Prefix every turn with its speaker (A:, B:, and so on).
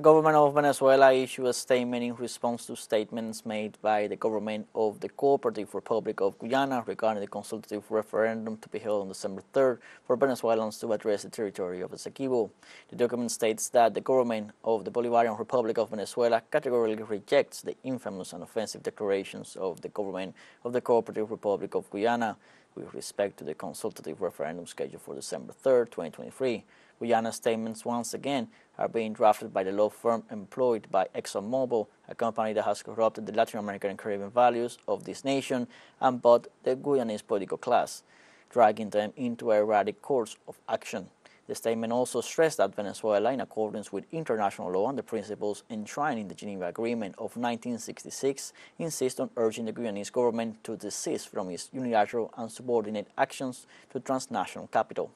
A: The government of Venezuela issued a statement in response to statements made by the government of the Cooperative Republic of Guyana regarding the consultative referendum to be held on December 3rd for Venezuelans to address the territory of Essequibo. The document states that the government of the Bolivarian Republic of Venezuela categorically rejects the infamous and offensive declarations of the government of the Cooperative Republic of Guyana with respect to the consultative referendum scheduled for December 3, 2023. Guyana statements once again are being drafted by the law firm employed by ExxonMobil, a company that has corrupted the Latin American and Caribbean values of this nation and bought the Guyanese political class, dragging them into a erratic course of action. The statement also stressed that Venezuela, in accordance with international law and the principles enshrined in the Geneva Agreement of 1966, insists on urging the Guyanese government to desist from its unilateral and subordinate actions to transnational capital.